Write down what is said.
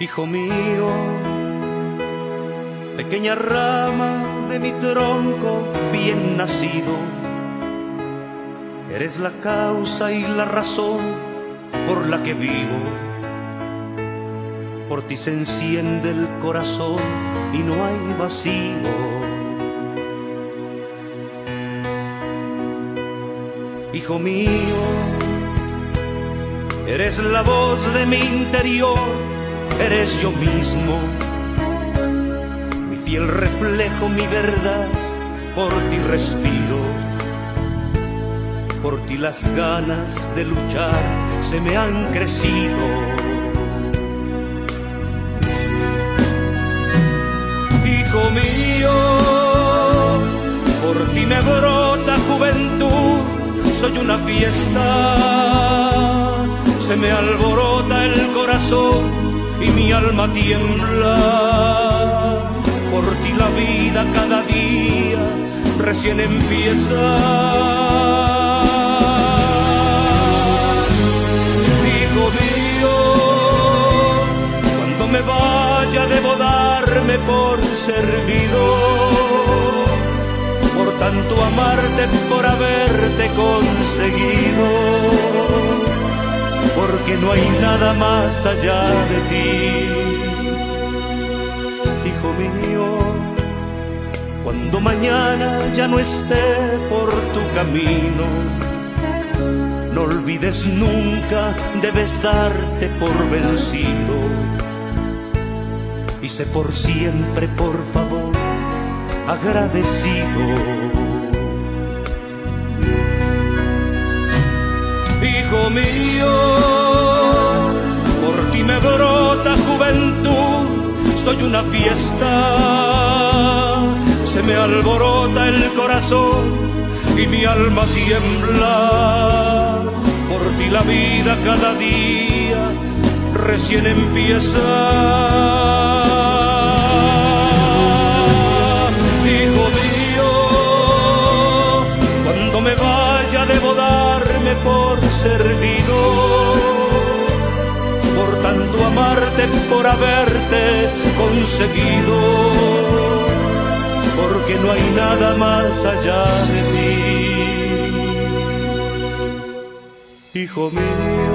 Hijo mío, pequeña rama de mi tronco bien nacido, eres la causa y la razón por la que vivo. Por ti se enciende el corazón y no hay vacío. Hijo mío, eres la voz de mi interior, eres yo mismo, mi fiel reflejo, mi verdad, por ti respiro, por ti las ganas de luchar se me han crecido. Hijo mío, por ti me brota juventud, soy una fiesta, se me alborota el corazón y mi alma tiembla. Por ti la vida cada día recién empieza. Me vaya debo darme por servido por tanto amarte, por haberte conseguido, porque no hay nada más allá de ti, hijo mío. Cuando mañana ya no esté por tu camino, no olvides nunca, debes darte por vencido. Y sé por siempre, por favor, agradecido. Hijo mío, me brota juventud, soy una fiesta, se me alborota el corazón y mi alma tiembla. Por ti la vida cada día recién empieza. Hijo mío, cuando me vaya debo darme por servido, por haberte conseguido, porque no hay nada más allá de ti. Hijo mío,